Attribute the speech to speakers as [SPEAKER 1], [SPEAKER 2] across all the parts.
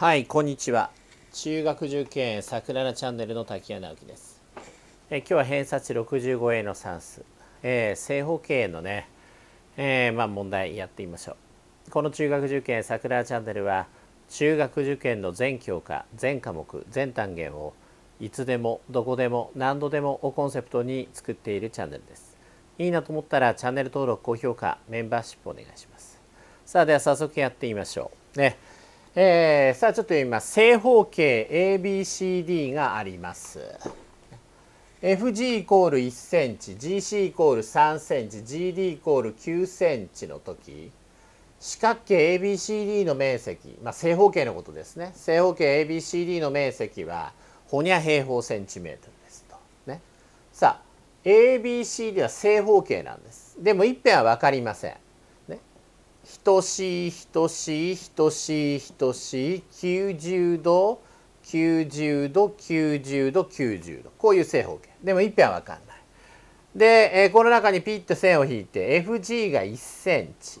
[SPEAKER 1] はいこんにちは。中学受験桜菜チャンネルの滝谷直樹です。え今日は偏差値 65A の算数、えー、正方形のね、えー、まあ問題やってみましょう。この中学受験桜菜チャンネルは中学受験の全教科全科目全単元をいつでもどこでも何度でもをコンセプトに作っているチャンネルです。いいなと思ったらチャンネル登録高評価メンバーシップお願いします。さあでは早速やってみましょう。ね。えー、さあちょっと今正方形 ABCD があります。FG イコール1センチ GC イコール3センチ GD イコール9センチの時四角形 ABCD の面積、まあ、正方形のことですね正方形 ABCD の面積はほにゃ平方センチメートルですと。ね、さあ ABCD は正方形なんです。でも一辺は分かりません。等しい等しい等しい等しい90度90度90度90度こういう正方形。でも一辺は分かんない。で、えー、この中にピッと線を引いて FG が1センチ。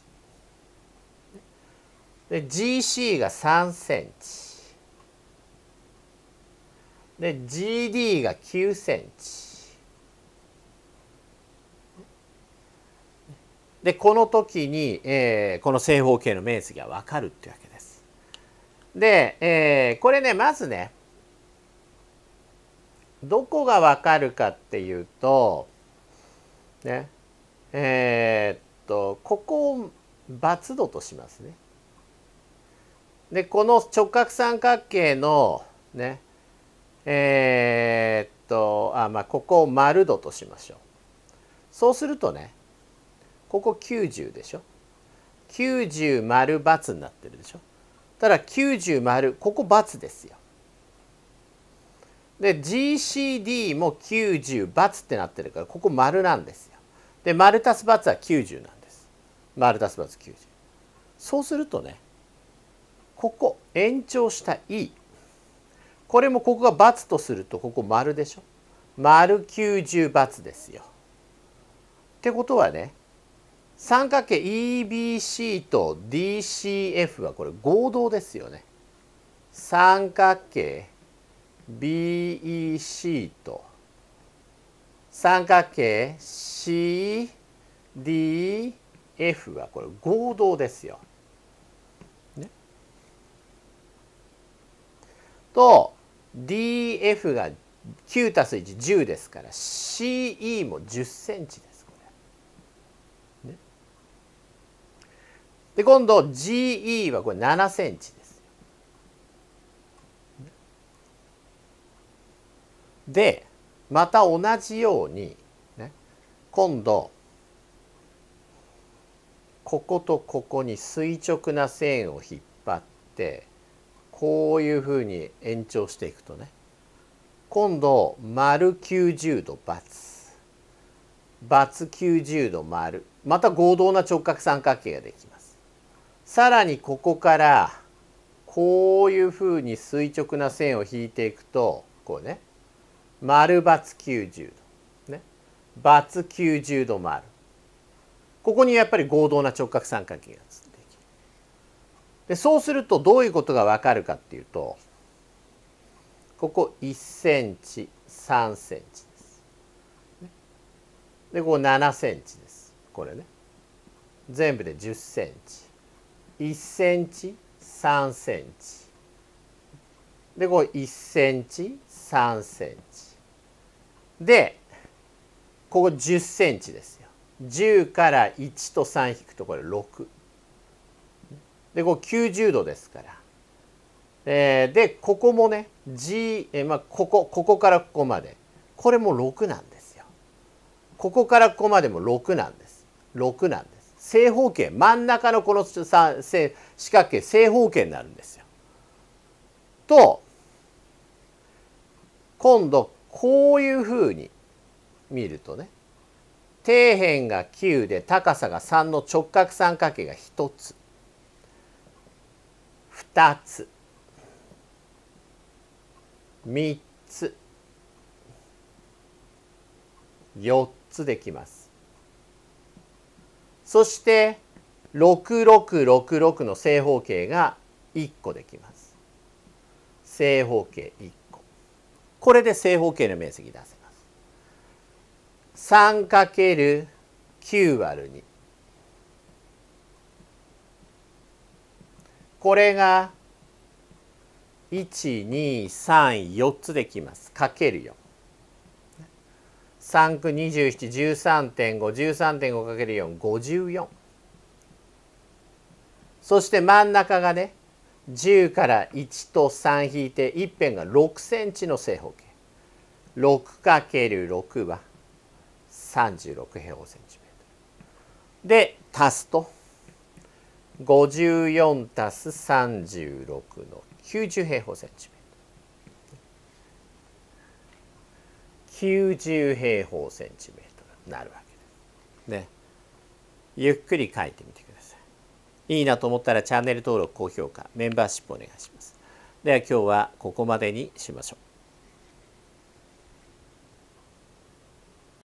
[SPEAKER 1] で GC が3センチ。で GD が9センチ。でこの時に、えー、この正方形の面積が分かるっていうわけです。で、えー、これねまずねどこが分かるかっていうとねえー、っとここを×度としますね。でこの直角三角形のねえー、っとあまあここを丸度としましょう。そうするとねここ90でしょ？90丸×になってるでしょ？ただ90丸ここ×ですよ。で GCD も 90× ってなってるからここ丸なんですよ。で丸足す×は90なんです。丸足す ×90 そうするとねここ延長した E これもここが×とするとここ丸でしょ？丸 90× ですよ。ってことはね三角形 EBC と DCF はこれ合同ですよね。三角形 BEC と三角形 CDF はこれ合同ですよ。ね、と DF が9たす110ですから CE も10センチです。で今度 GE はこれ7センチです。でまた同じように、ね、今度こことここに垂直な線を引っ張ってこういうふうに延長していくとね今度丸90度 ××90 度丸また合同な直角三角形ができます。さらにここからこういうふうに垂直な線を引いていくとこうね丸 ×90 度ね ×90 度丸ここにやっぱり合同な直角三角形がつってきでそうするとどういうことがわかるかっていうとここ1センチ3センチです。でここ7センチです。これね。全部で10センチ。1センチ3センチでこれ1センチ3センチでここ10センチですよ。10から1と3引くとこれ6でここ90度ですから。えー、でここもね G、えー、まあ、ここここからここまで。これも6なんですよ。ここからここまでも6なんです。6なんです。正方形真ん中のこの四角形正方形になるんですよ。と今度こういうふうに見るとね底辺が9で高さが3の直角三角形が1つ2つ3つ4つできます。そして6666の正方形が1個できます。正方形1個。これで正方形の面積出せます。3×9 割る2これが1234つできます。かける4 3区2713.513.5かける454そして真ん中がね10から1と3引いて一辺が6センチの正方形。6×6 は36平方センチメートル。で足すと54足す36の90平方センチメートル。90平方センチメートルになるわけです。ね。ゆっくり書いてみてください。いいなと思ったらチャンネル登録、高評価、メンバーシップお願いします。では今日はここまでにしましょう。